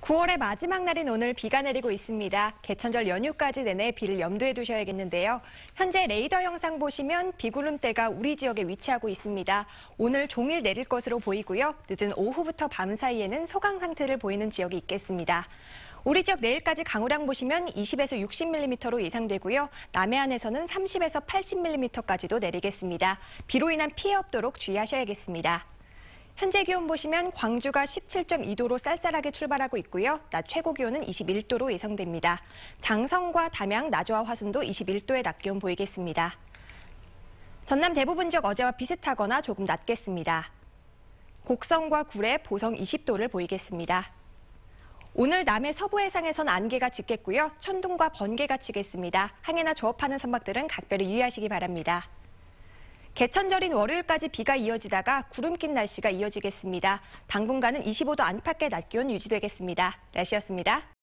9월의 마지막 날인 오늘 비가 내리고 있습니다. 개천절 연휴까지 내내 비를 염두에 두셔야겠는데요. 현재 레이더 영상 보시면 비구름대가 우리 지역에 위치하고 있습니다. 오늘 종일 내릴 것으로 보이고요. 늦은 오후부터 밤 사이에는 소강 상태를 보이는 지역이 있겠습니다. 우리 지역 내일까지 강우량 보시면 20에서 60mm로 예상되고요. 남해안에서는 30에서 80mm까지도 내리겠습니다. 비로 인한 피해 없도록 주의하셔야겠습니다. 현재 기온 보시면 광주가 17.2도로 쌀쌀하게 출발하고 있고요. 낮 최고 기온은 21도로 예상됩니다. 장성과 담양, 나주와 화순도 21도의 낮 기온 보이겠습니다. 전남 대부분 지역 어제와 비슷하거나 조금 낮겠습니다. 곡성과 구례, 보성 20도를 보이겠습니다. 오늘 남해 서부 해상에선 안개가 짙겠고요. 천둥과 번개가 치겠습니다. 항해나 조업하는 선박들은 각별히 유의하시기 바랍니다. 개천절인 월요일까지 비가 이어지다가 구름 낀 날씨가 이어지겠습니다. 당분간은 25도 안팎의 낮 기온 유지되겠습니다. 날씨였습니다.